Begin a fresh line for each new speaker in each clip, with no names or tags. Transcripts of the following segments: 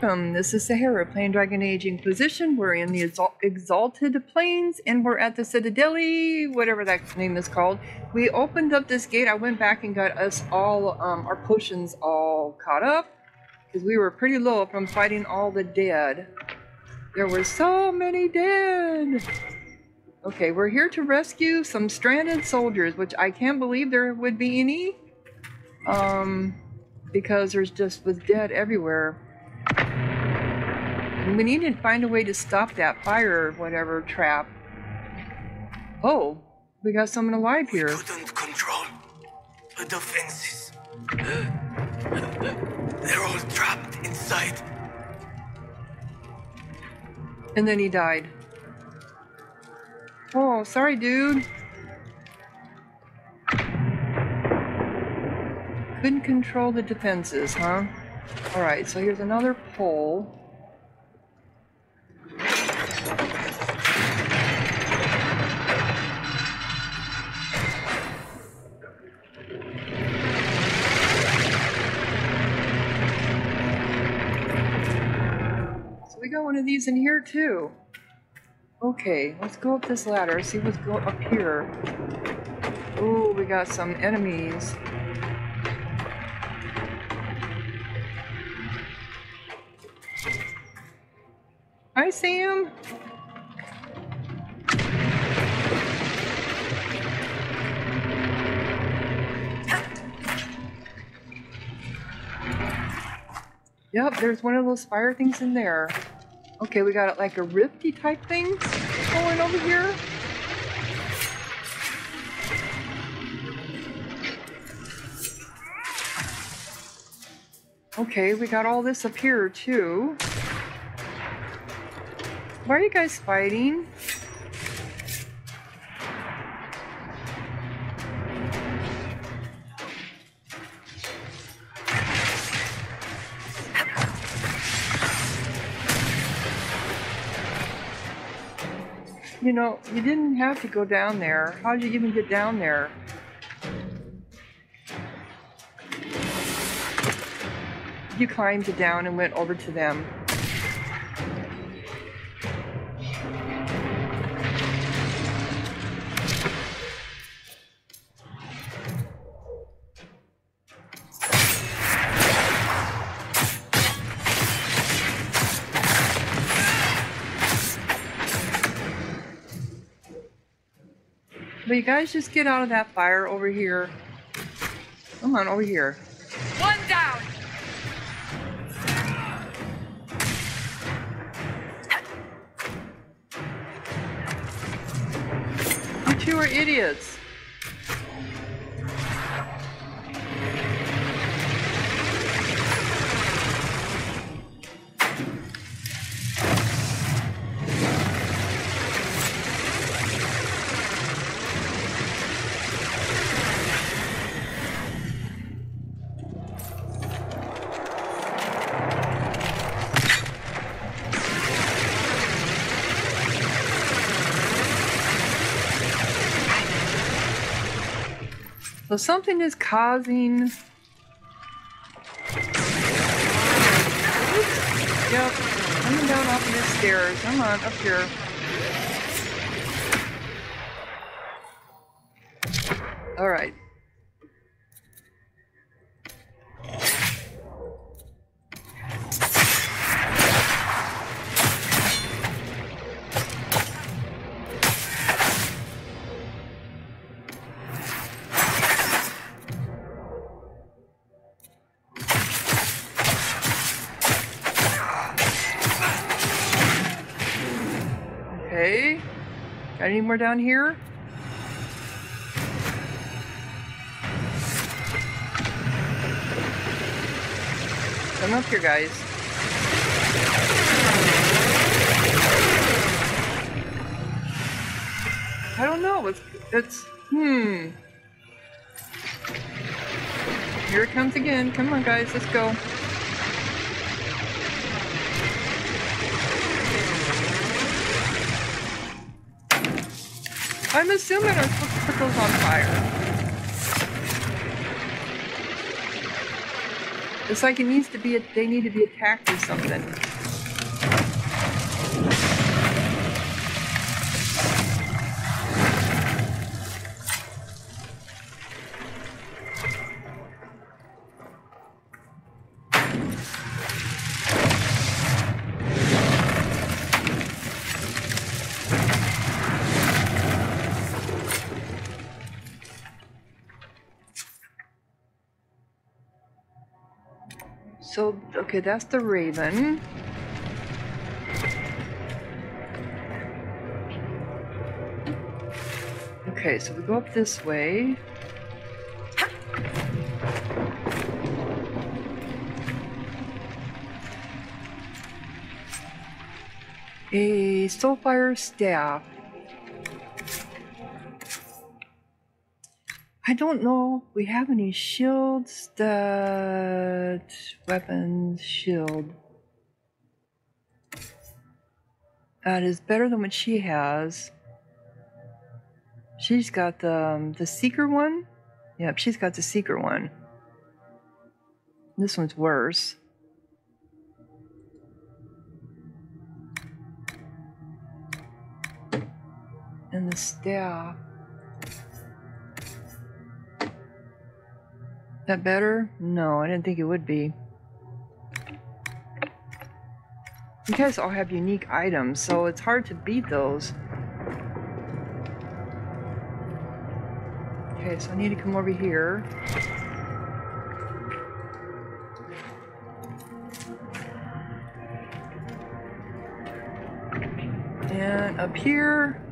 welcome. This is Sahara playing Dragon Age Inquisition. We're in the Exal- Exalted Plains and we're at the Citadeli, whatever that name is called. We opened up this gate. I went back and got us all, um, our potions all caught up because we were pretty low from fighting all the dead. There were so many dead. Okay, we're here to rescue some stranded soldiers, which I can't believe there would be any. Um, because there's just was dead everywhere. And we need to find a way to stop that fire or whatever trap. Oh, we got someone alive here.
Couldn't control the defenses. They're all trapped inside.
And then he died. Oh, sorry, dude. Couldn't control the defenses, huh? Alright, so here's another pole. So we got one of these in here too. Okay, let's go up this ladder, see what's go up here. Ooh, we got some enemies. Hi, Sam. Yep, there's one of those fire things in there. Okay, we got it like a rifty type thing going over here. Okay, we got all this up here too. Why are you guys fighting? You know, you didn't have to go down there. How'd you even get down there? You climbed down and went over to them. But you guys just get out of that fire over here. Come on, over here.
One down.
You two are idiots. So something is causing. Yep. Coming down off of the stairs. Come on, up here. All right. More down here? Come up here, guys. I don't know. It's it's hmm. Here it comes again. Come on, guys. Let's go. I'm assuming I'm supposed to put those on fire. It's like it needs to be, they need to be attacked or something. Okay, that's the Raven. Okay, so we go up this way. A Soulfire staff. I don't know we have any shields that weapons shield that is better than what she has. She's got the um, the seeker one. Yep, she's got the seeker one. This one's worse. And the staff. That better? No, I didn't think it would be. You guys all have unique items, so it's hard to beat those. Okay, so I need to come over here. And up here.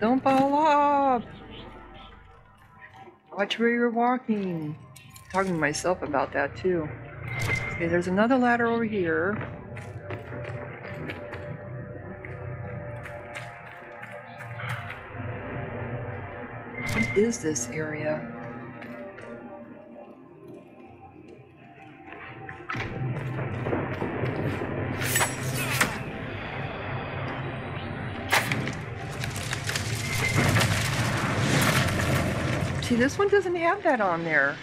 Don't fall off! Watch where you're walking. talking to myself about that too. Okay, there's another ladder over here. What is this area? This one doesn't have that on there.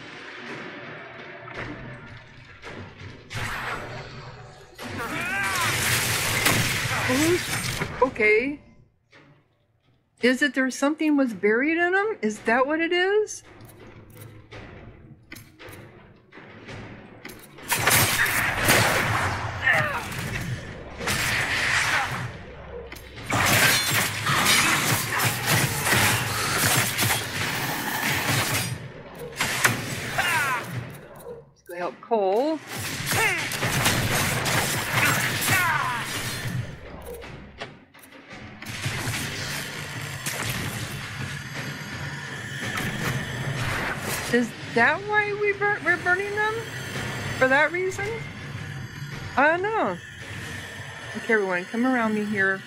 Okay. Is it there something was buried in them? Is that what it is? Cole. Is that why we bur we're burning them? For that reason? I don't know. Okay, everyone, come around me here.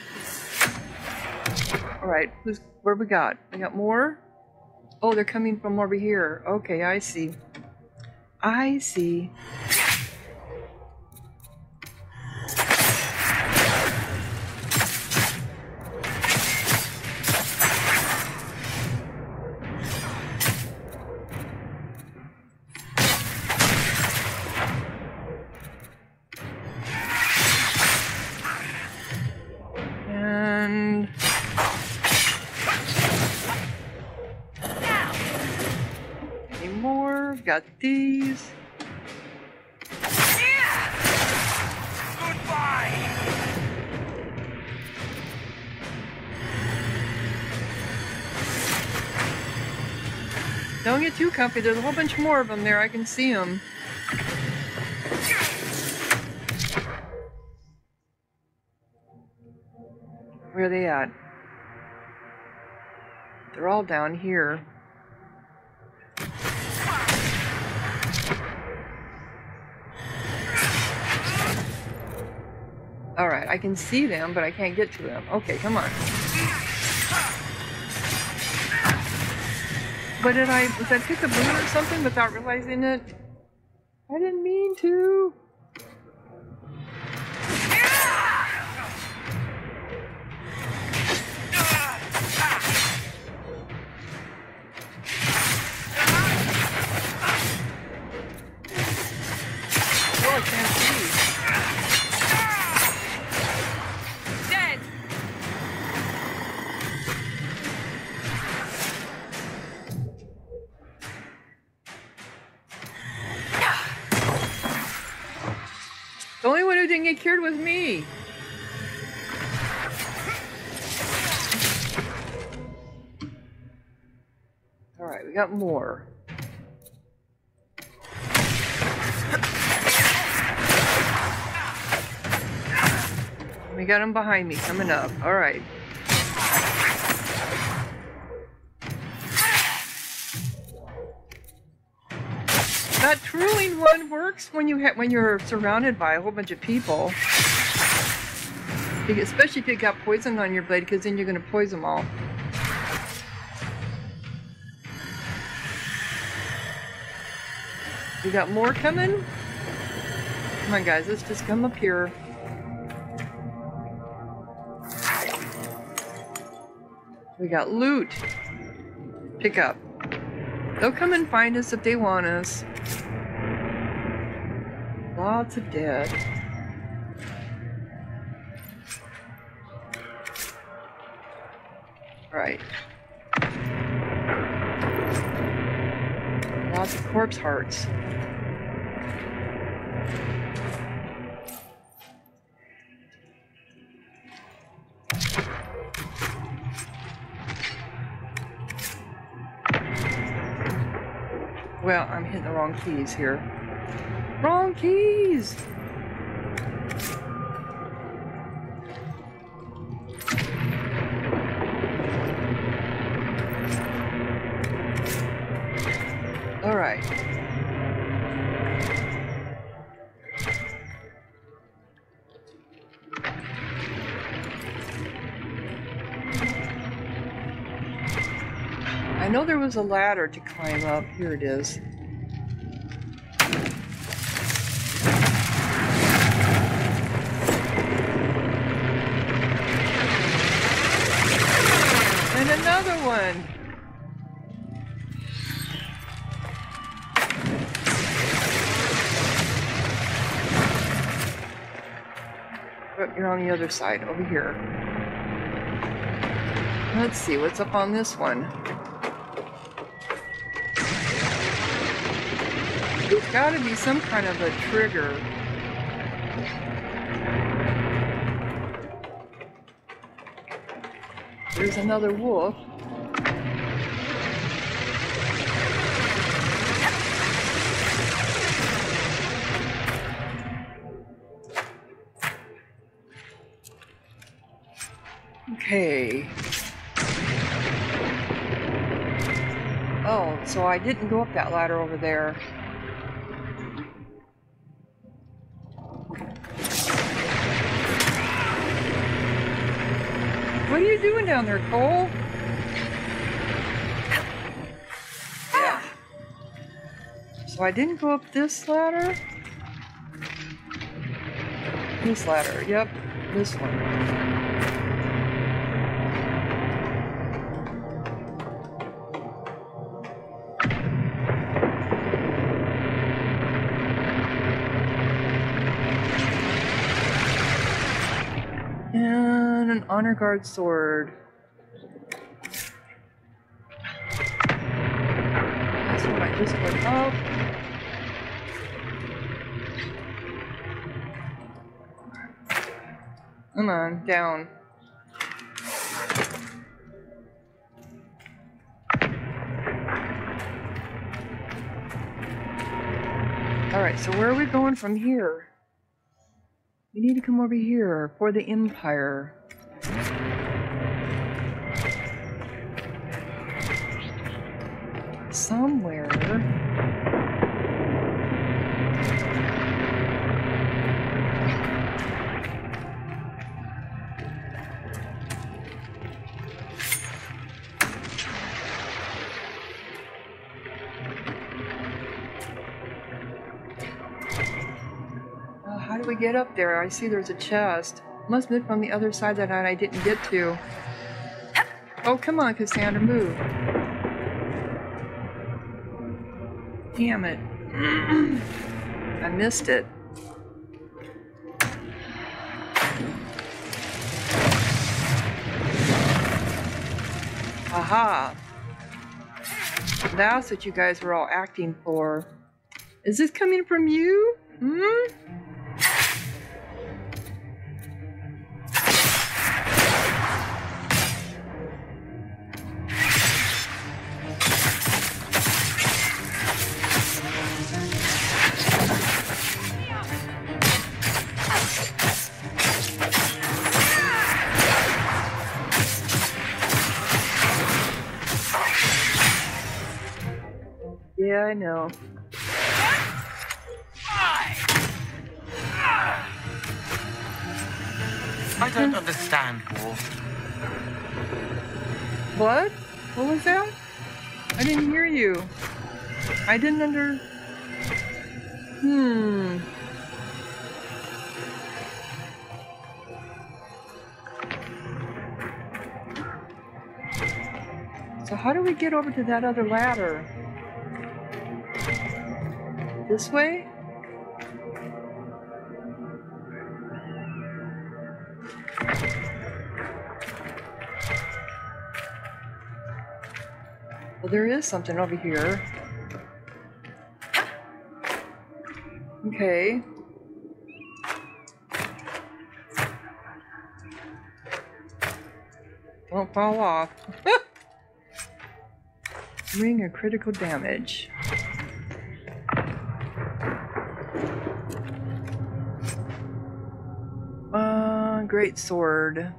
All right, who's where we got? We got more. Oh, they're coming from over here. Okay, I see. I see. There's a whole bunch more of them there. I can see them. Where are they at? They're all down here. Alright, I can see them, but I can't get to them. Okay, come on. But did I, was I pick a balloon or something without realizing it? I didn't mean to. Didn't cured with me. All right, we got more. We got him behind me coming up. All right. That truling one works when you when you're surrounded by a whole bunch of people. Especially if you got poison on your blade, because then you're going to poison them all. We got more coming? Come on, guys, let's just come up here. We got loot. Pick up. They'll come and find us if they want us. Lots of dead. Right. Lots of corpse hearts. Well, I'm hitting the wrong keys here. Wrong keys! All right. I know there was a ladder to climb up. Here it is. The other side, over here. Let's see, what's up on this one? There's got to be some kind of a trigger. There's another wolf. I didn't go up that ladder over there. What are you doing down there, Cole? Yeah. So I didn't go up this ladder? This ladder, yep, this one. Honor guard sword. That's what I just went up. Come on, down. Alright, so where are we going from here? We need to come over here for the Empire. Somewhere. Oh, how do we get up there? I see there's a chest. Must have been from the other side that I didn't get to. Oh, come on, Cassandra, move. Damn it. I missed it. Aha. That's what you guys were all acting for. Is this coming from you? Hmm? Yeah, I know.
I don't understand, Wolf.
What? What was that? I didn't hear you. I didn't under. Hmm. So how do we get over to that other ladder? This way? Well, there is something over here. Okay. Don't fall off. Ring of critical damage. Great sword.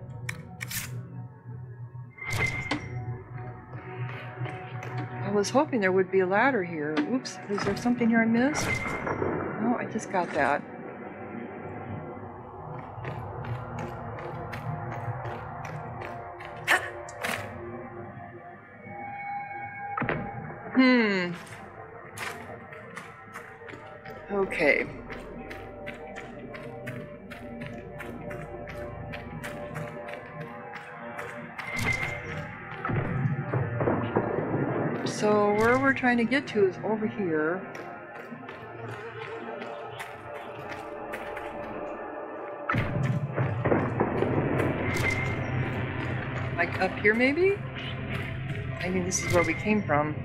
I was hoping there would be a ladder here. Oops, is there something here I missed? No, I just got that. Hmm. Okay. So where we're trying to get to is over here. Like up here maybe? I mean this is where we came from.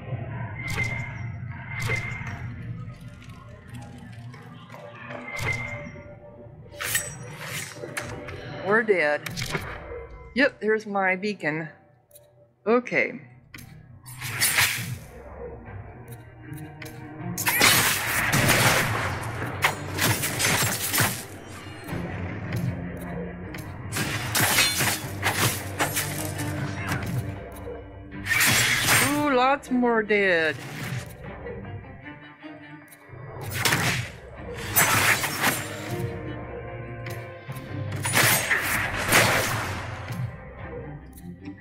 We're dead. Yep, there's my beacon. Okay. More dead.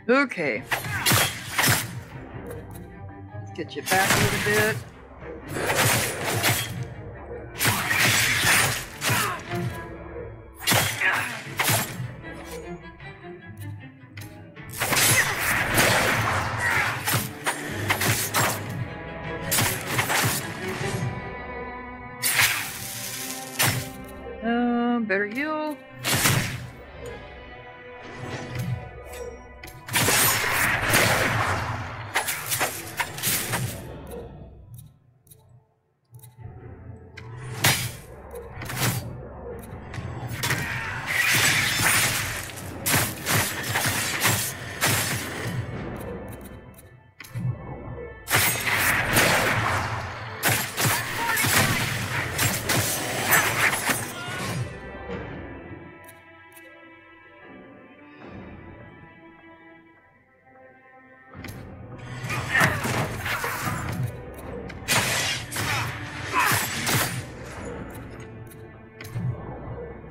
Okay. Let's get you back a little bit.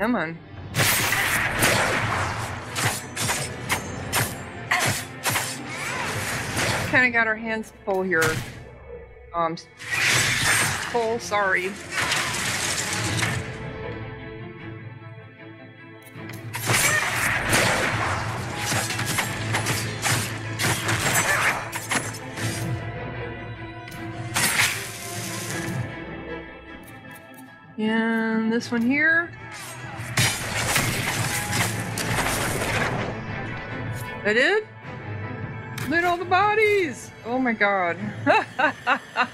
Come on. Kind of got our hands full here. Um, full. Sorry. And this one here. That did? Look all the bodies! Oh my god.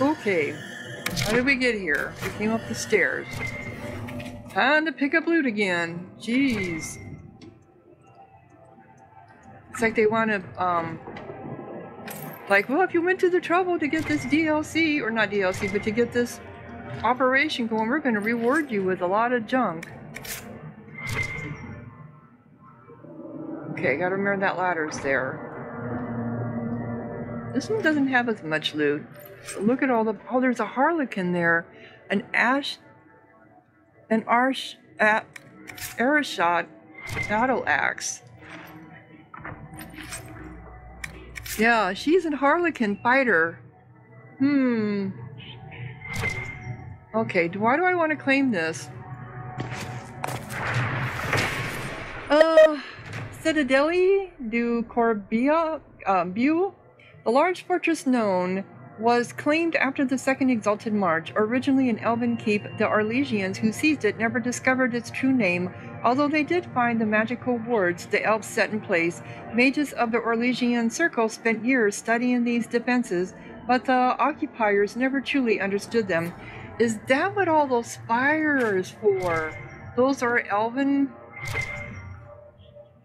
okay. How did we get here? We came up the stairs. Time to pick up loot again. Jeez. It's like they want to, um, like, well, if you went to the trouble to get this DLC, or not DLC, but to get this operation going, we're going to reward you with a lot of junk. Okay, gotta remember that ladder's there. This one doesn't have as much loot. Look at all the. Oh, there's a harlequin there. An ash. An arsh. Uh, Arashot battle axe. Yeah, she's a harlequin fighter. Hmm. Okay, why do I want to claim this? Uh, Citadeli du Corbia, uh, Bu, the large fortress known, was claimed after the Second Exalted March. Originally an elven keep, the Arlesians who seized it never discovered its true name, although they did find the magical wards the elves set in place. Mages of the Orlesian Circle spent years studying these defenses, but the occupiers never truly understood them. Is that what all those spires for? Those are elven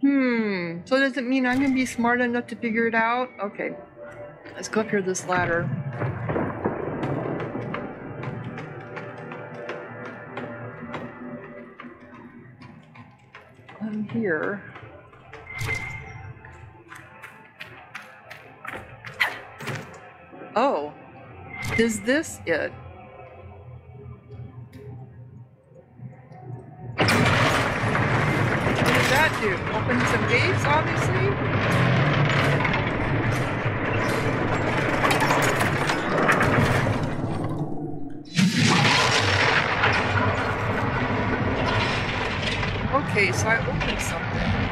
Hmm. So does it mean I'm gonna be smart enough to figure it out? Okay. Let's go up here this ladder. I'm here. Oh. Is this it? That do? Open some gates, obviously? Okay, so I opened something.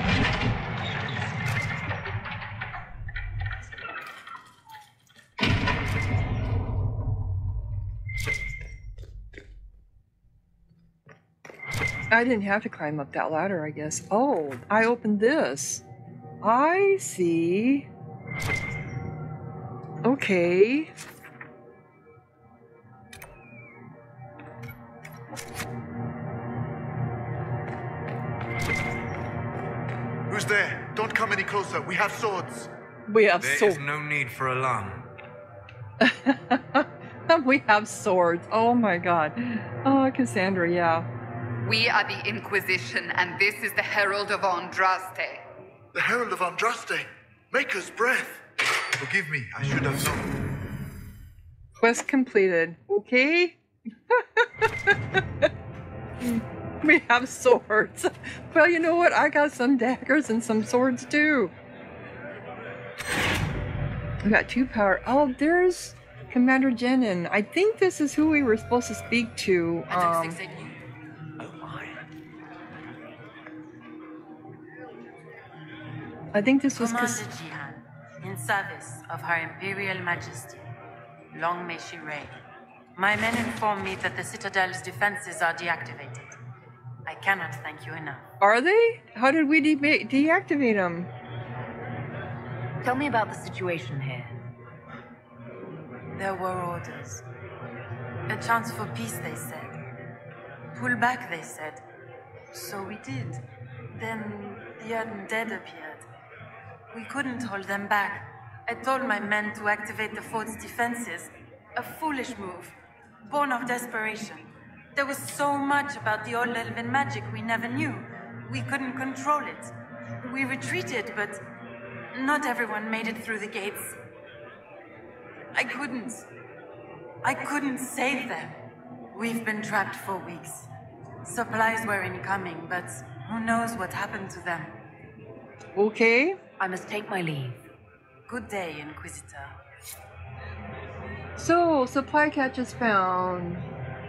I didn't have to climb up that ladder, I guess. Oh, I opened this. I see. Okay.
Who's there? Don't come any closer. We have swords.
We have
There
swords.
is no need for alarm.
we have swords. Oh my god. Oh, Cassandra, yeah.
We are the Inquisition, and this is the Herald of Andraste.
The Herald of Andraste. Maker's breath. Forgive me. I should have known.
Quest completed. Okay. we have swords. Well, you know what? I got some daggers and some swords too. We got two power. Oh, there's Commander Jenin. I think this is who we were supposed to speak to. Um, I think this was
Commander
Cass-
Jihan, in service of Her Imperial Majesty. Long may she reign. My men inform me that the Citadel's defenses are deactivated. I cannot thank you enough.
Are they? How did we de- deactivate them?
Tell me about the situation here.
There were orders. A chance for peace, they said. Pull back, they said. So we did. Then the undead appeared. We couldn't hold them back. I told my men to activate the fort's defenses. A foolish move, born of desperation. There was so much about the old elven magic we never knew. We couldn't control it. We retreated, but not everyone made it through the gates. I couldn't. I couldn't save them. We've been trapped for weeks. Supplies were incoming, but who knows what happened to them.
Okay.
I must take my leave.
Good day, Inquisitor.
So, supply catches found.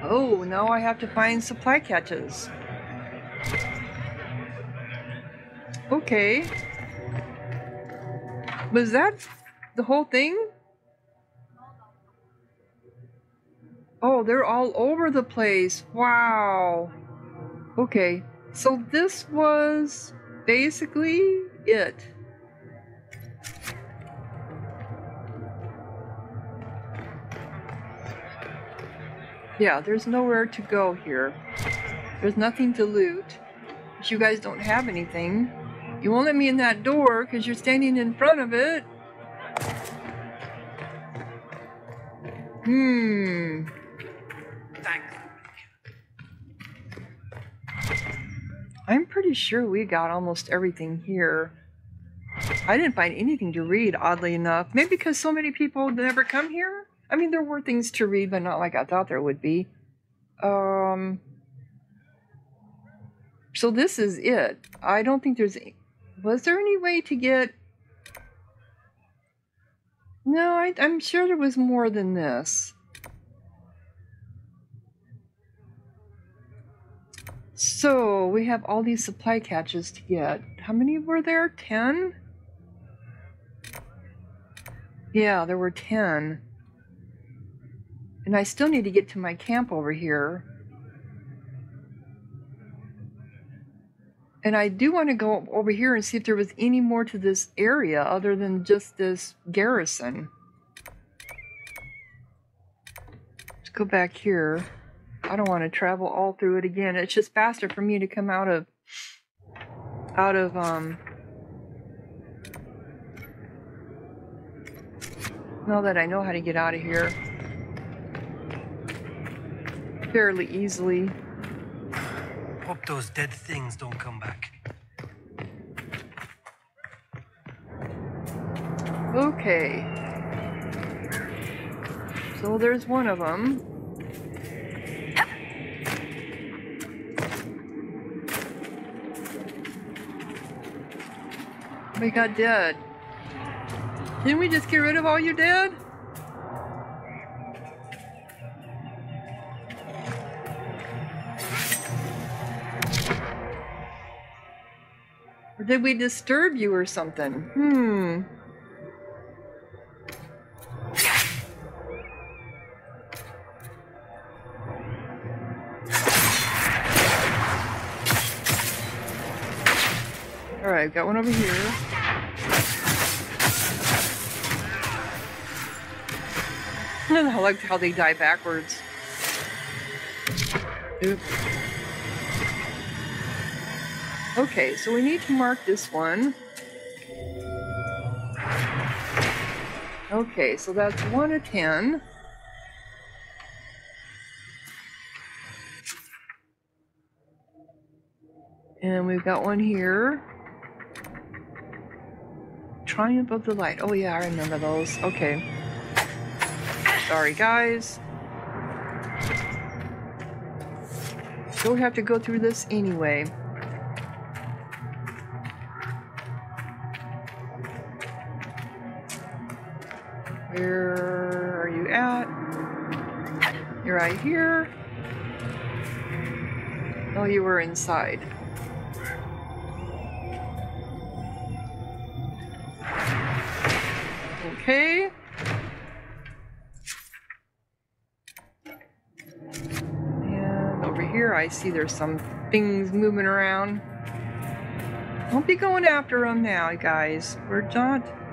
Oh, now I have to find supply catches. Okay. Was that the whole thing? Oh, they're all over the place. Wow. Okay. So this was basically it. Yeah, there's nowhere to go here. There's nothing to loot. But you guys don't have anything. You won't let me in that door because you're standing in front of it. Hmm.
Thanks.
I'm pretty sure we got almost everything here. I didn't find anything to read, oddly enough. Maybe because so many people never come here? I mean, there were things to read, but not like I thought there would be. Um. So this is it. I don't think there's. Was there any way to get. No, I, I'm sure there was more than this. So we have all these supply catches to get. How many were there? Ten? Yeah, there were ten. And I still need to get to my camp over here. And I do want to go over here and see if there was any more to this area other than just this garrison. Let's go back here. I don't want to travel all through it again. It's just faster for me to come out of out of um now that I know how to get out of here fairly easily.
Hope those dead things don't come back.
Okay. So there's one of them. We got dead. Didn't we just get rid of all your dead? Did we disturb you or something? Hmm. Alright, got one over here. I like how they die backwards. Oops. Okay, so we need to mark this one. Okay, so that's one of ten. And we've got one here. Triumph of the Light. Oh yeah, I remember those. Okay. Sorry, guys. Don't have to go through this anyway. Where are you at? You're right here. Oh, you were inside. Okay. And over here, I see there's some things moving around. Don't be going after them now, you guys. We're not.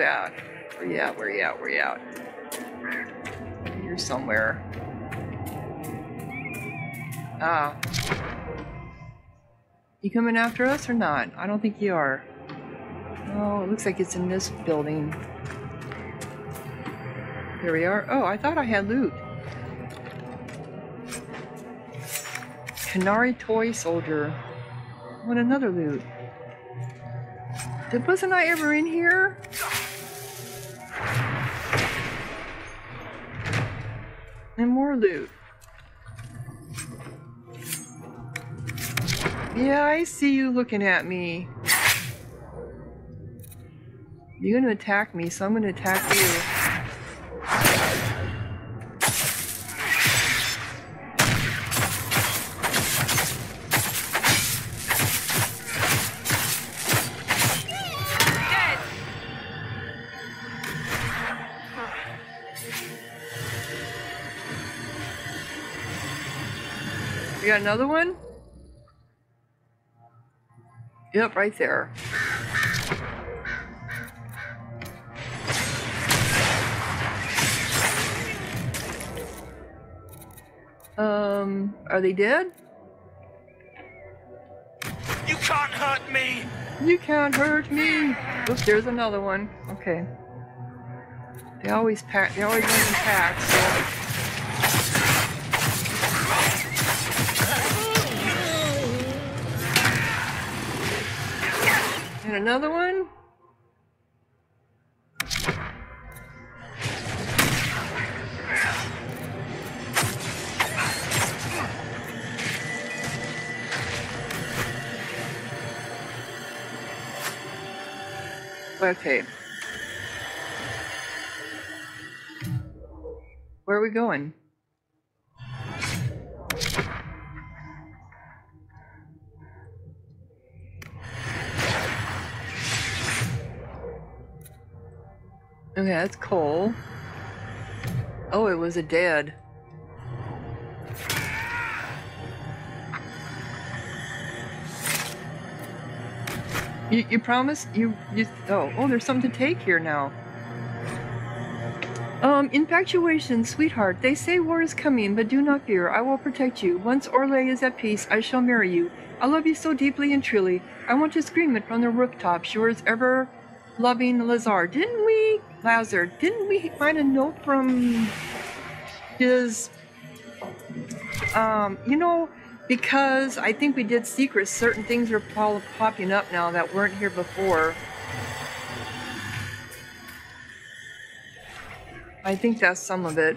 At? Where you at? Where you at? Where you at? You're somewhere. Ah. You coming after us or not? I don't think you are. Oh, it looks like it's in this building. Here we are. Oh, I thought I had loot. Canary toy soldier. What another loot? Did, wasn't I ever in here? And more loot. Yeah, I see you looking at me. You're gonna attack me, so I'm gonna attack you. Got another one? Yep, right there. Um, are they dead?
You can't hurt me!
You can't hurt me. Oops, there's another one. Okay. They always pack. They always run in packs. So. And another one. Okay. Where are we going? Okay, that's coal. Oh, it was a dead. You, you promise? You, you, oh, oh, there's something to take here now. Um, infatuation, sweetheart. They say war is coming, but do not fear. I will protect you. Once Orlais is at peace, I shall marry you. I love you so deeply and truly. I want to scream it from the rooftops. Yours ever loving Lazar. Didn't we, Lazar, didn't we find a note from his, um, you know, because I think we did secrets, certain things are pop- popping up now that weren't here before. I think that's some of it.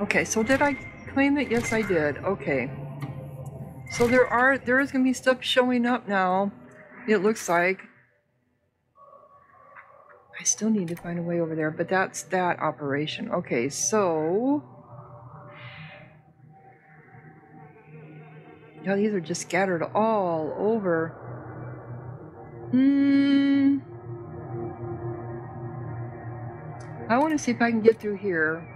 Okay, so did I claim it? Yes, I did. Okay. So there are there is gonna be stuff showing up now. It looks like. I still need to find a way over there, but that's that operation. Okay, so yeah, these are just scattered all over. Hmm. I want to see if I can get through here.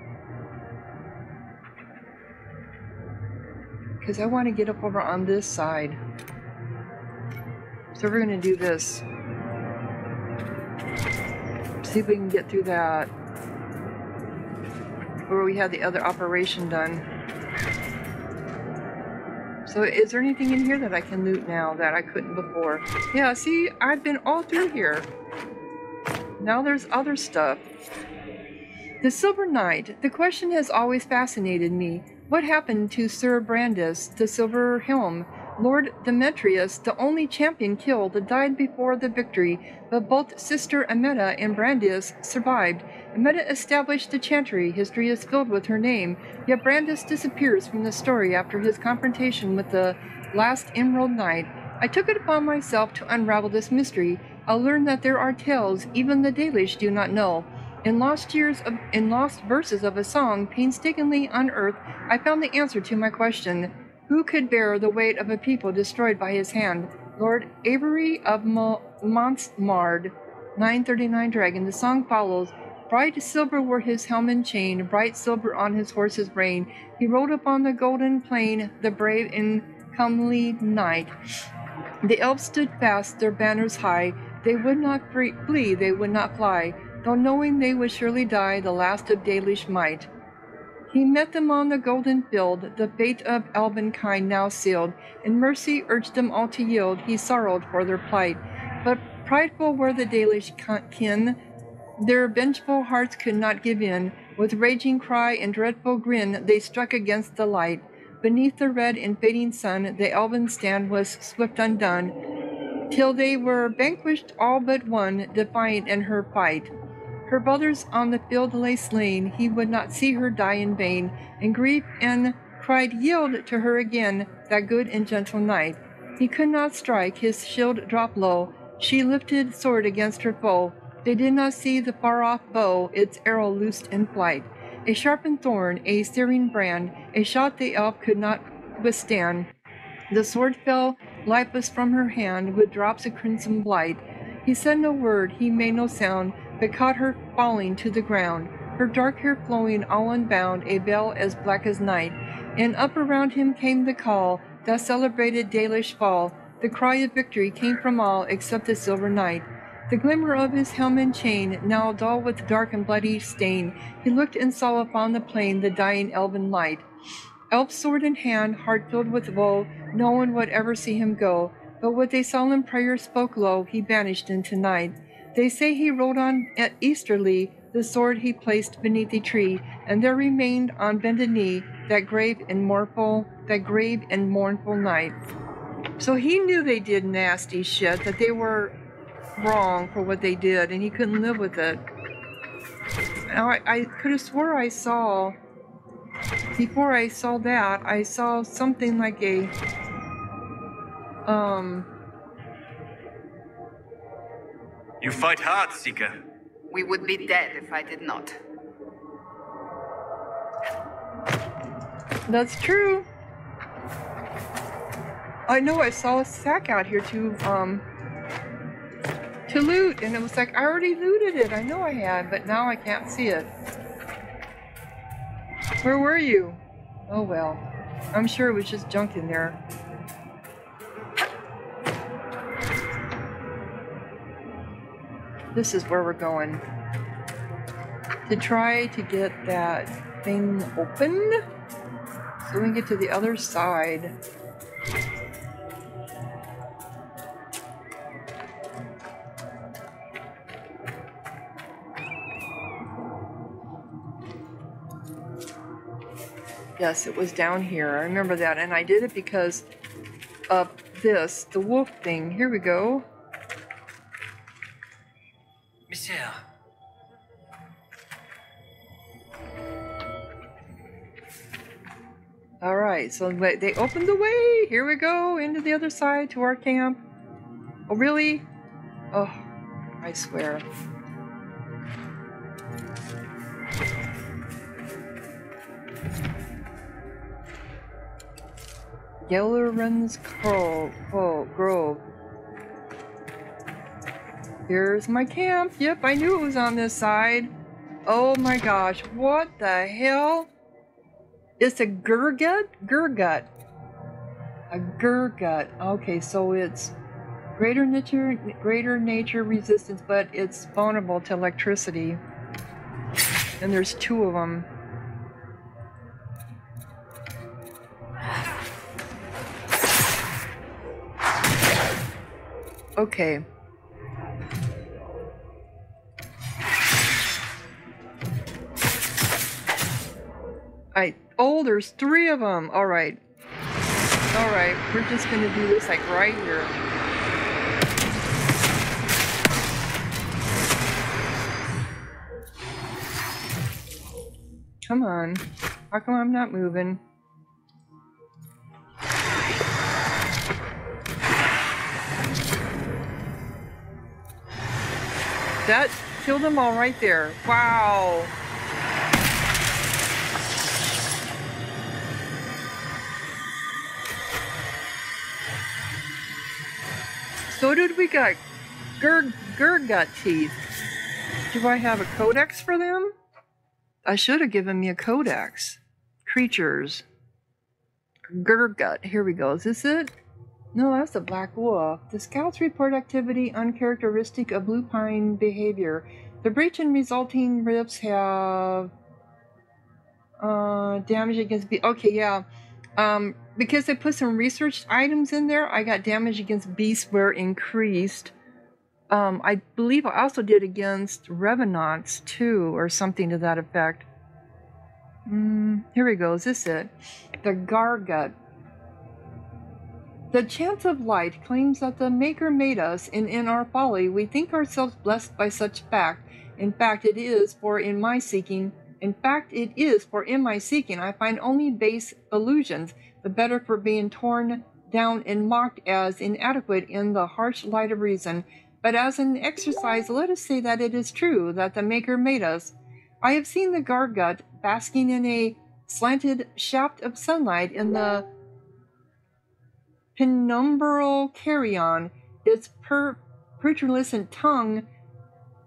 Because I want to get up over on this side. So we're going to do this. See if we can get through that. Where we had the other operation done. So is there anything in here that I can loot now that I couldn't before? Yeah, see, I've been all through here. Now there's other stuff. The Silver Knight. The question has always fascinated me. What happened to Sir Brandis, the Silver Helm? Lord Demetrius, the only champion killed, died before the victory, but both Sister Ametta and Brandis survived. Ametta established the chantry. History is filled with her name, yet Brandis disappears from the story after his confrontation with the last Emerald Knight. I took it upon myself to unravel this mystery. I'll learn that there are tales even the Dalish do not know. In lost years of, in lost verses of a song painstakingly unearthed, I found the answer to my question. Who could bear the weight of a people destroyed by his hand? Lord Avery of Mo- Montmard, 939 Dragon. The song follows. Bright silver were his helm and chain, bright silver on his horse's rein. He rode upon the golden plain, the brave and comely knight. The elves stood fast, their banners high. They would not flee, they would not fly, though knowing they would surely die, the last of Dalish might. He met them on the golden field, the fate of Alban kind now sealed. In mercy urged them all to yield, he sorrowed for their plight. But prideful were the Dalish kin, their vengeful hearts could not give in. With raging cry and dreadful grin, they struck against the light. Beneath the red and fading sun, the elven stand was swift undone, till they were vanquished all but one, defiant in her fight. Her brothers on the field lay slain, he would not see her die in vain, and grief and cried, Yield to her again, that good and gentle knight. He could not strike, his shield dropped low, she lifted sword against her foe. They did not see the far off bow, its arrow loosed in flight. A sharpened thorn, a searing brand, a shot the elf could not withstand. The sword fell lifeless from her hand with drops of crimson blight. He said no word, he made no sound, but caught her falling to the ground, her dark hair flowing all unbound, a veil as black as night. And up around him came the call that celebrated Dalish fall. The cry of victory came from all except the silver knight. The glimmer of his helm and chain, now dull with dark and bloody stain, he looked and saw upon the plain the dying elven light. Elf sword in hand, heart filled with woe, no one would ever see him go, but with a solemn prayer spoke low, he vanished into night. They say he rode on at Easterly, the sword he placed beneath the tree, and there remained on bended knee that grave and mournful, that grave and mournful night. So he knew they did nasty shit, that they were wrong for what they did, and he couldn't live with it. Now, I, I could have swore I saw, before I saw that, I saw something like a, um,
You fight hard, Seeker.
We would be dead if I did not.
That's true. I know I saw a sack out here to um to loot and it was like I already looted it. I know I had, but now I can't see it. Where were you? Oh well. I'm sure it was just junk in there. This is where we're going. To try to get that thing open. So we can get to the other side. Yes, it was down here. I remember that. And I did it because of this, the wolf thing. Here we go. So they opened the way. Here we go into the other side to our camp. Oh, really? Oh, I swear. Ghilan'nain's Cro- Cro- Grove. Here's my camp. Yep, I knew it was on this side. Oh my gosh, what the hell? It's a gurgut? Gurgut. A gurgut. Okay, so it's greater nature greater nature resistance, but it's vulnerable to electricity. And there's two of them. Okay. I oh, there's three of them. All right, all right. We're just gonna do this like right here. Come on. How come I'm not moving? That killed them all right there. Wow. So did we got Gur Gurgut teeth. Do I have a codex for them? I should have given me a codex. Creatures. Gurgut. Here we go. Is this it? No, that's a black wolf. The scouts report activity uncharacteristic of blue pine behavior. The breach and resulting rifts have uh, damage against. Be- okay, yeah. Um, because they put some research items in there, I got damage against beasts were increased. Um, I believe I also did against revenants too, or something to that effect. Mm, here we go. Is this it? The Gargut. The Chant of Light claims that the Maker made us, and in our folly we think ourselves blessed by such fact. In fact, it is, for in my seeking, in fact, it is, for in my seeking I find only base illusions, the better for being torn down and mocked as inadequate in the harsh light of reason. But as an exercise, let us say that it is true that the Maker made us. I have seen the Gargut basking in a slanted shaft of sunlight in the penumbral carrion, its per- protruluscent tongue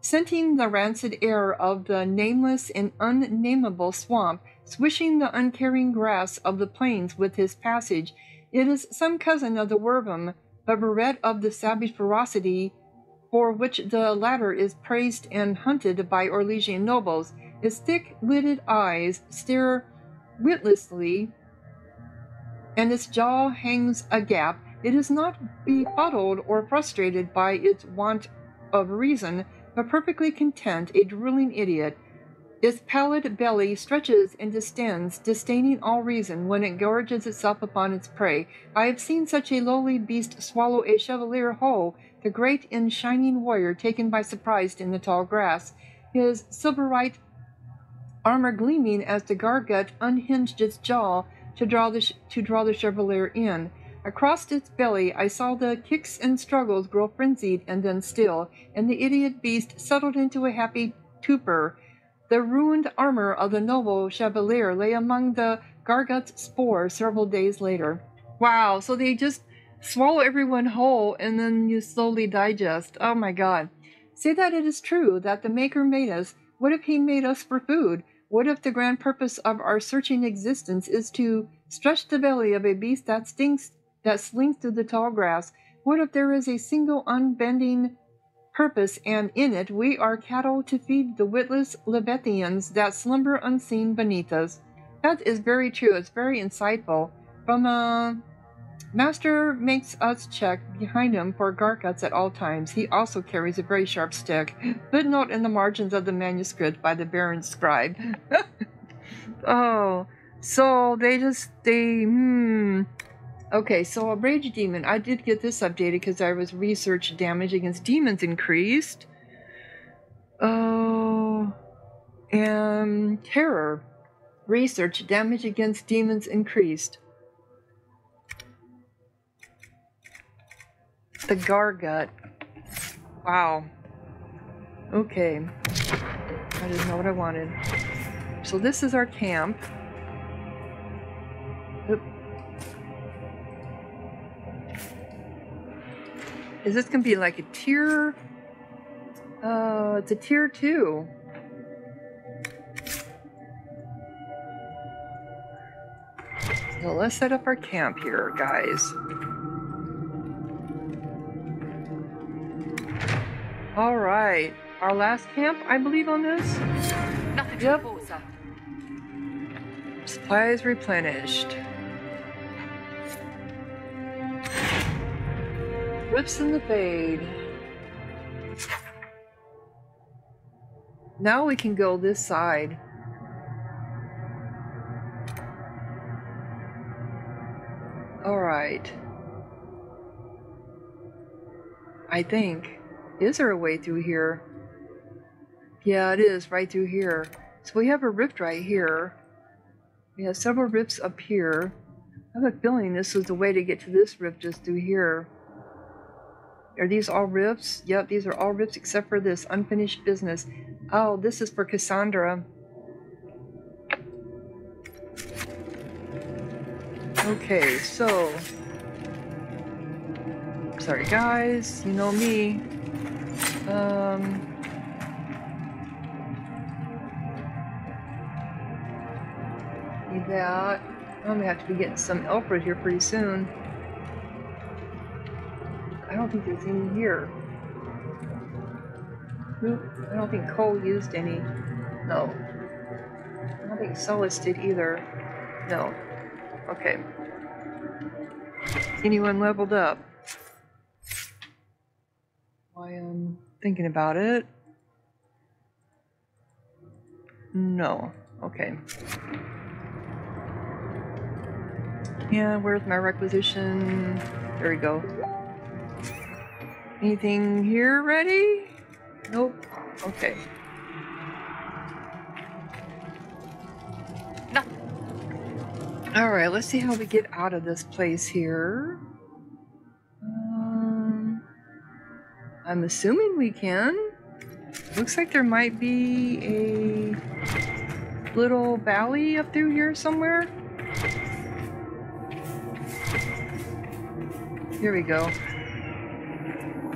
scenting the rancid air of the nameless and unnameable swamp, swishing the uncaring grass of the plains with his passage. It is some cousin of the wyvern, but bereft of the savage ferocity for which the latter is praised and hunted by Orlesian nobles. Its thick-lidded eyes stare witlessly, and its jaw hangs agape. It is not befuddled or frustrated by its want of reason, but perfectly content, a drooling idiot. Its pallid belly stretches and distends, disdaining all reason, when it gorges itself upon its prey. I have seen such a lowly beast swallow a chevalier whole, the great and shining warrior taken by surprise in the tall grass, his silverite armor gleaming as the gargut unhinged its jaw to draw the to draw the chevalier in. Across its belly, I saw the kicks and struggles grow frenzied and then still, and the idiot beast settled into a happy torpor. The ruined armor of the noble chevalier lay among the gargut's spores several days later. Wow! So they just swallow everyone whole, and then you slowly digest. Oh my God! Say that it is true that the Maker made us. What if He made us for food? What if the grand purpose of our searching existence is to stretch the belly of a beast that stinks, that slinks through the tall grass? What if there is a single unbending purpose, and in it we are cattle to feed the witless Leviathans that slumber unseen beneath us? That is very true. It's very insightful. From uh, Master makes us check behind him for garguts at all times. He also carries a very sharp stick. Footnote in the margins of the manuscript by the Baron scribe. oh, so they just they hmm. Okay, so a rage demon. I did get this updated because I was research damage against demons increased. Oh, and terror. Research damage against demons increased. The Gargut. Wow. Okay. I didn't know what I wanted. So this is our camp. Is this gonna be like a tier? Uh, it's a tier two. So let's set up our camp here, guys. All right, our last camp, I believe, on this.
Nothing
Yep. Supplies replenished. Whips in the fade. Now we can go this side. Alright. I think. Is there a way through here? Yeah, it is, right through here. So we have a rift right here. We have several rifts up here. I have a feeling this was the way to get to this rift just through here. Are these all rifts? Yep, these are all rifts except for this unfinished business. Oh, this is for Cassandra. Okay, so. Sorry, guys. You know me. Um. Need that. I'm gonna have to be getting some elfroot here pretty soon. I think any here. Nope. I don't think Cole used any. No. I don't think Solas did either. No. Okay. Anyone leveled up? I'm thinking about it. No. Okay. Yeah, where's my requisition? There we go. Anything here ready? Nope. Okay.
No.
Alright, let's see how we get out of this place here. Um, I'm assuming we can. Looks like there might be a little valley up through here somewhere. Here we go.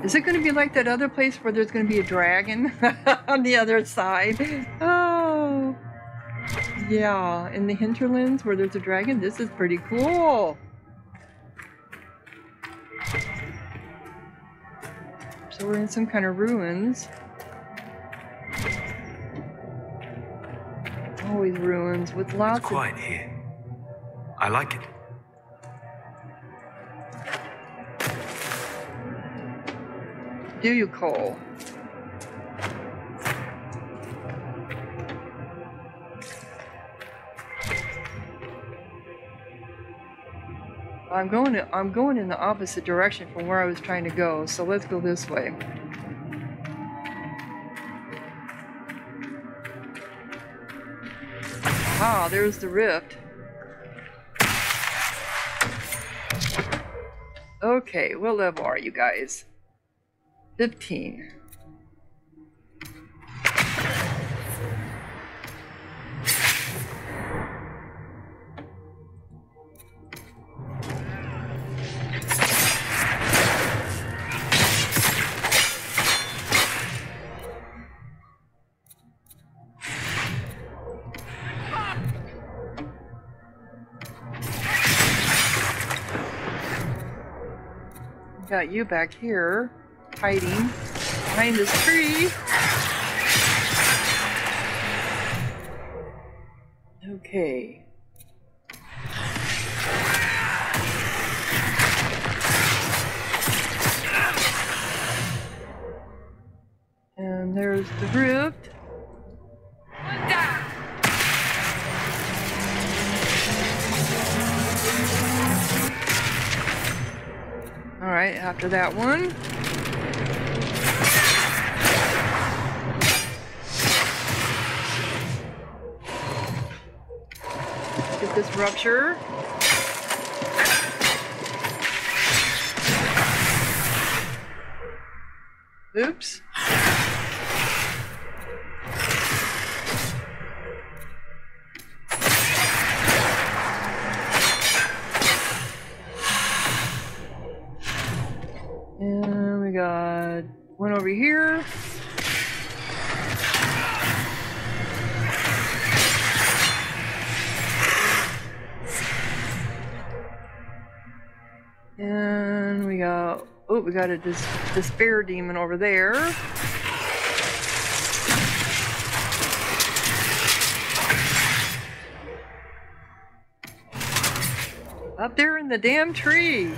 Is it going to be like that other place where there's going to be a dragon on the other side? Oh. Yeah, in the hinterlands where there's a dragon, this is pretty cool. So we're in some kind of ruins. Always ruins with lots
It's
of
quiet here. I like it.
do you call? I'm going to, I'm going in the opposite direction from where I was trying to go, so let's go this way. Ah, there's the rift. Okay, what level are you guys? 15. Got you back here, hiding behind this tree. Okay. And there's the rift. All right, after that one. Rupture. Oops. Oh, we got a dis- despair demon over there. Up there in the damn tree.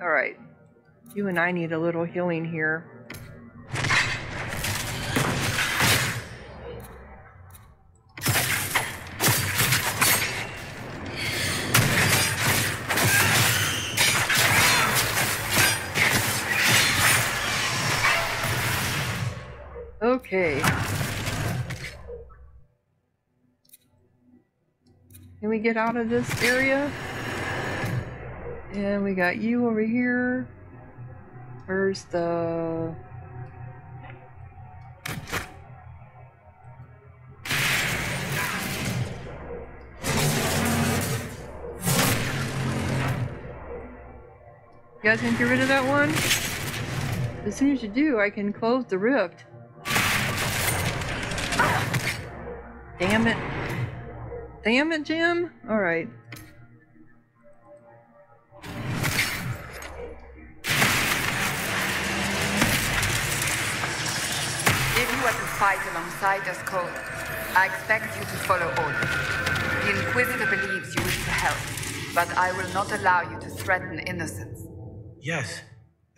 All right. You and I need a little healing here. Okay. Can we get out of this area? And we got you over here. Where's the... You guys gonna get rid of that one? As soon as you do, I can close the rift. Damn it. Damn it, Jim. Alright.
If you are to fight alongside us, Cole, I expect you to follow orders. The Inquisitor believes you wish to help, but I will not allow you to threaten innocence.
Yes.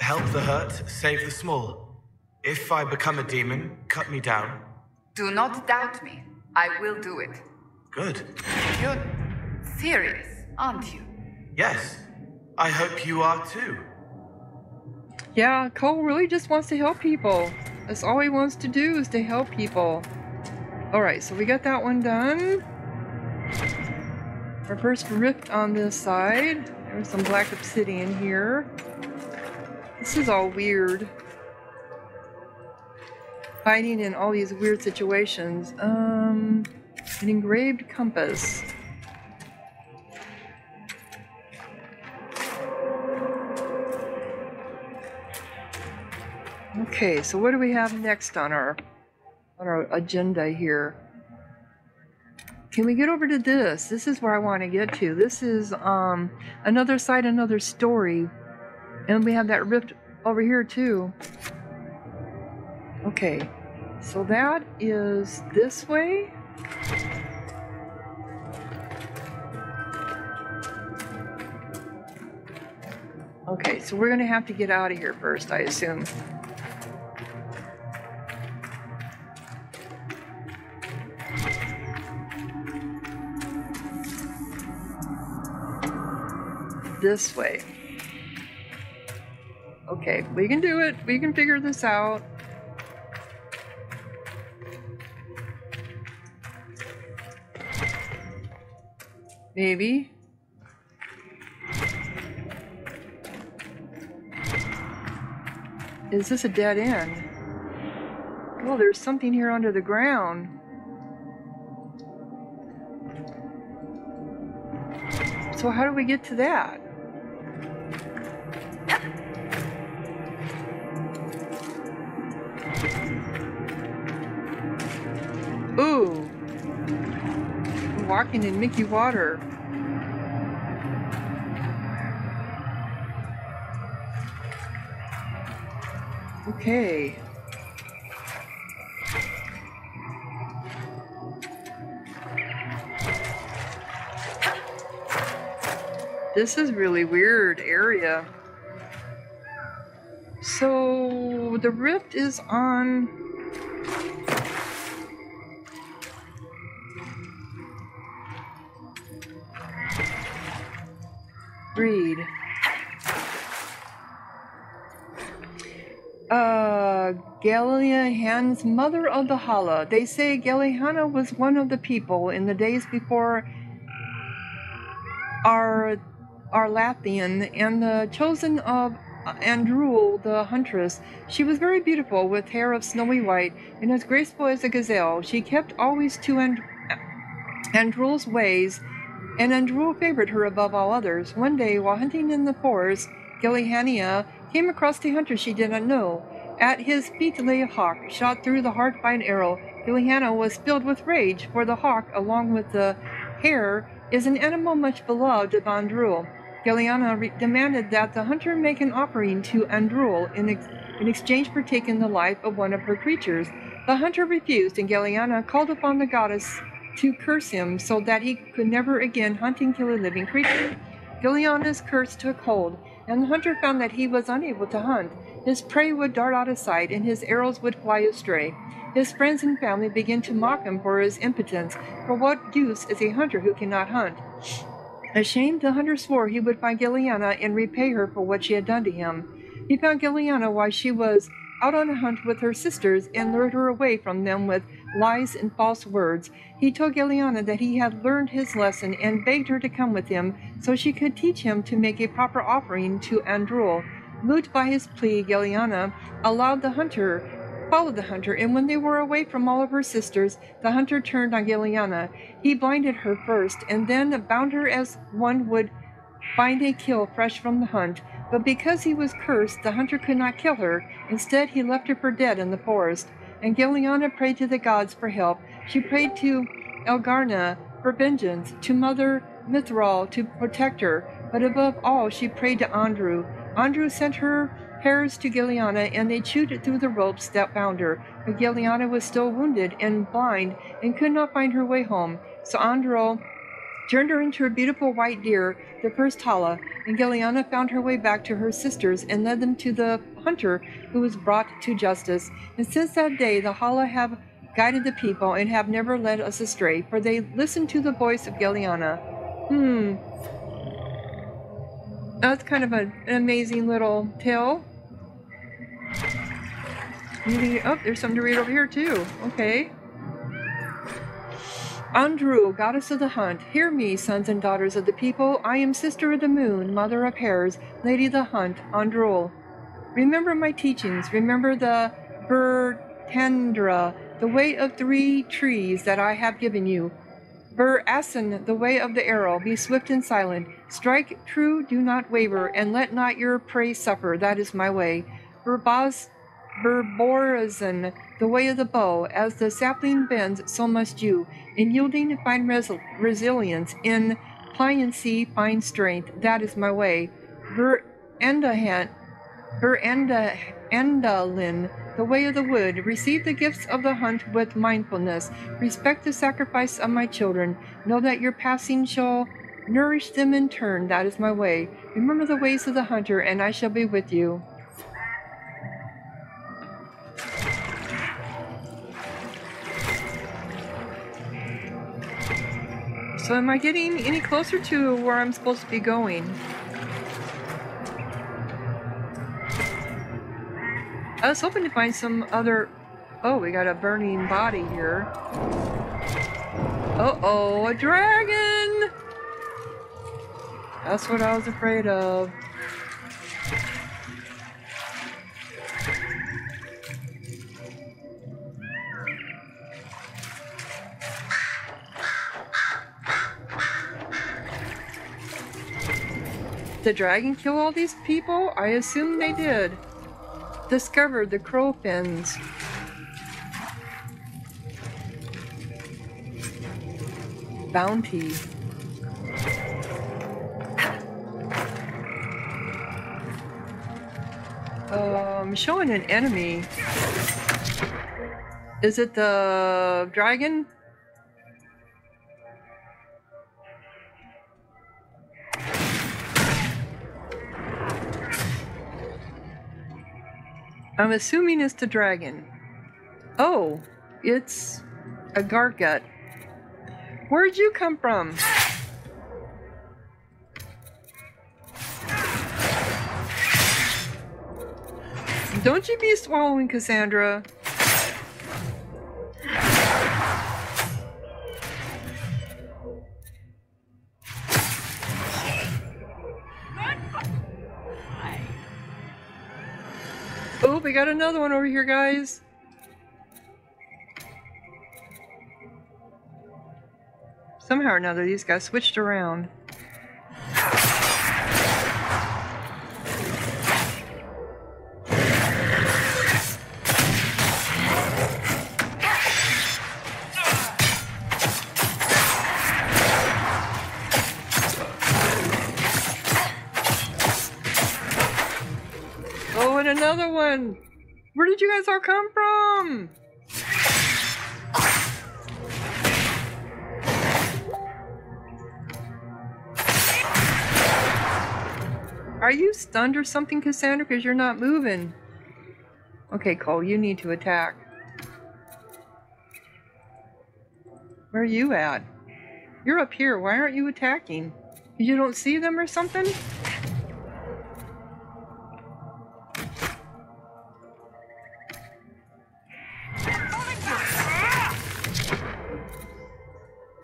Help the hurt, save the small. If I become a demon, cut me down.
Do not doubt me. I will do it.
Good.
You're serious, aren't you?
Yes. I hope you are too.
Yeah, Cole really just wants to help people. That's all he wants to do is to help people. Alright, so we got that one done. Our first rift on this side. There's some black obsidian here. This is all weird. Fighting in all these weird situations. Um, an engraved compass. Okay, so what do we have next on our on our agenda here? Can we get over to this? This is where I want to get to. This is um another side, another story. And we have that rift over here too. Okay. So that is this way. Okay, so we're gonna have to get out of here first, I assume. This way. Okay, we can do it. We can figure this out. Maybe. Is this a dead end? Well, there's something here under the ground. So how do we get to that? Ooh. I'm walking in Mickey water. Okay. This is really weird area. So the rift is on Read. Ghilan'nain's mother of the Halla. They say Ghilan'nain was one of the people in the days before our Arlathan and the chosen of Andruil the huntress. She was very beautiful, with hair of snowy white, and as graceful as a gazelle. She kept always to and- Andruil's ways, and Andruil favored her above all others. One day, while hunting in the forest, Ghilan'nain came across a hunter she did not know. At his feet lay a hawk, shot through the heart by an arrow. Ghilan'nain was filled with rage, for the hawk, along with the hare, is an animal much beloved of Andruil. Ghilan'nain re- demanded that the hunter make an offering to Andruil in, ex- in exchange for taking the life of one of her creatures. The hunter refused, and Ghilan'nain called upon the goddess to curse him so that he could never again hunt and kill a living creature. Ghilan'nain's curse took hold, and the hunter found that he was unable to hunt. His prey would dart out of sight, and his arrows would fly astray. His friends and family began to mock him for his impotence. For what use is a hunter who cannot hunt? Ashamed, the hunter swore he would find Ghilan'nain and repay her for what she had done to him. He found Ghilan'nain while she was out on a hunt with her sisters and lured her away from them with lies and false words. He told Ghilan'nain that he had learned his lesson and begged her to come with him so she could teach him to make a proper offering to Andruil. Moved by his plea, Ghilan'nain allowed the hunter followed the hunter, and when they were away from all of her sisters, the hunter turned on Ghilan'nain. He blinded her first, and then bound her as one would bind a kill fresh from the hunt. But because he was cursed, the hunter could not kill her. Instead, he left her for dead in the forest. And Ghilan'nain prayed to the gods for help. She prayed to Elgar'nan for vengeance, to Mother Mythal to protect her, but above all, she prayed to Andrew. Andrew sent her hairs to Ghilan'nain, and they chewed it through the ropes that bound her. But Ghilan'nain was still wounded and blind and could not find her way home. So Andro turned her into a beautiful white deer, the first Halla, and Ghilan'nain found her way back to her sisters and led them to the hunter who was brought to justice. And since that day, the Halla have guided the people and have never led us astray, for they listened to the voice of Ghilan'nain. Hmm. That's kind of an amazing little tale. Maybe, oh, there's something to read over here too. Okay. Andru, goddess of the hunt, hear me, sons and daughters of the people. I am sister of the moon, mother of hares, lady of the hunt, Andruil. Remember my teachings. Remember the Bertandra, the way of three trees that I have given you. Bur Asin, the way of the arrow, be swift and silent. Strike true, do not waver, and let not your prey suffer. That is my way. Burbaz, Burborazan, the way of the bow. As the sapling bends, so must you. In yielding, find res- resilience. In pliancy, find strength. That is my way. Bur Endahan, Bur Enda, Endalin, the way of the wood. Receive the gifts of the hunt with mindfulness. Respect the sacrifice of my children. Know that your passing shall nourish them in turn. That is my way. Remember the ways of the hunter, and I shall be with you. So, am I getting any closer to where I'm supposed to be going? I was hoping to find some other. Oh, we got a burning body here. Uh oh, a dragon! That's what I was afraid of. The dragon kill all these people? I assume they did. Discovered the Crow Fens. Bounty. Um, showing an enemy. Is it the dragon? I'm assuming it's the dragon. Oh, it's a Gargut. Where'd you come from? Don't you be swallowing Cassandra. Got another one over here, guys. Somehow or another, these guys switched around. One. Where did you guys all come from? Are you stunned or something, Cassandra? Because you're not moving. Okay, Cole, you need to attack. Where are you at? You're up here. Why aren't you attacking? You don't see them or something?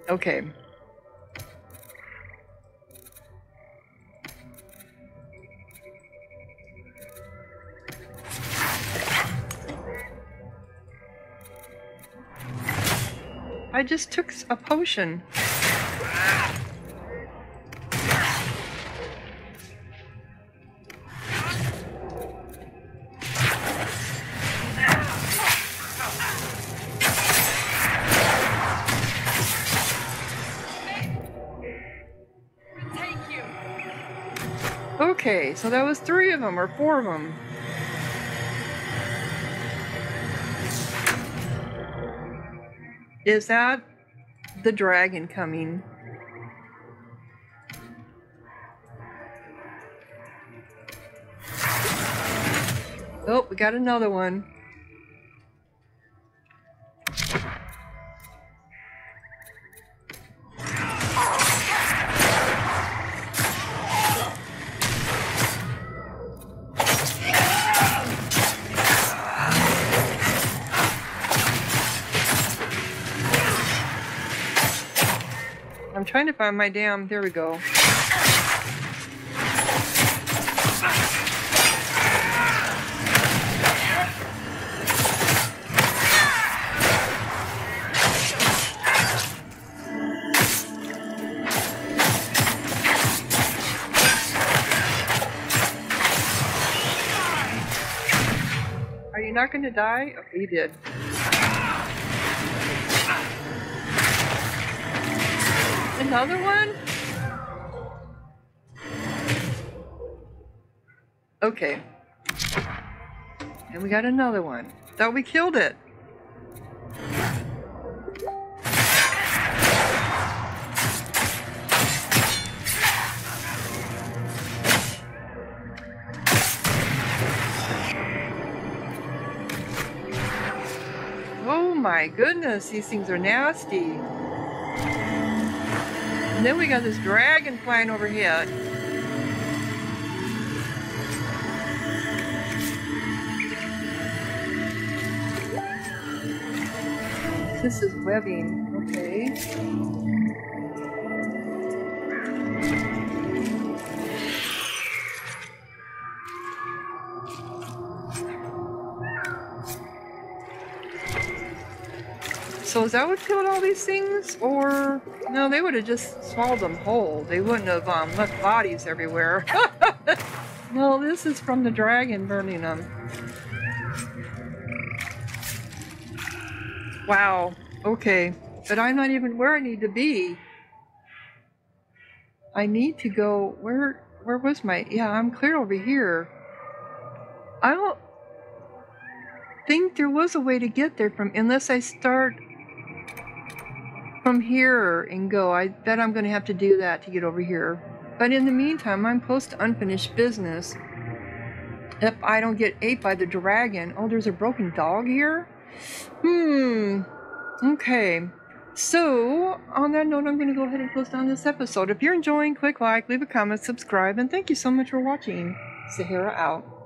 Okay. I just took a potion. So that was three of them or four of them. Is that the dragon coming? Oh, we got another one. Trying to find my damn. There we go. Are you not going to die? Okay, you did. Another one? Okay. And we got another one. Thought we killed it. Oh my goodness, these things are nasty. And then we got this dragon flying overhead. This is webbing, okay. So is that what killed all these things? Or no, they would have just swallowed them whole. They wouldn't have um, left bodies everywhere. well, this is from the dragon burning them. Wow. Okay. But I'm not even where I need to be. I need to go where where was my yeah, I'm clear over here. I don't think there was a way to get there from unless I start from here and go. I bet I'm gonna have to do that to get over here. But in the meantime, I'm close to unfinished business. If I don't get ate by the dragon. Oh, there's a broken dog here? Hmm. Okay. So, on that note, I'm going to go ahead and close down this episode. If you're enjoying, click like, leave a comment, subscribe, and thank you so much for watching. Sahara out.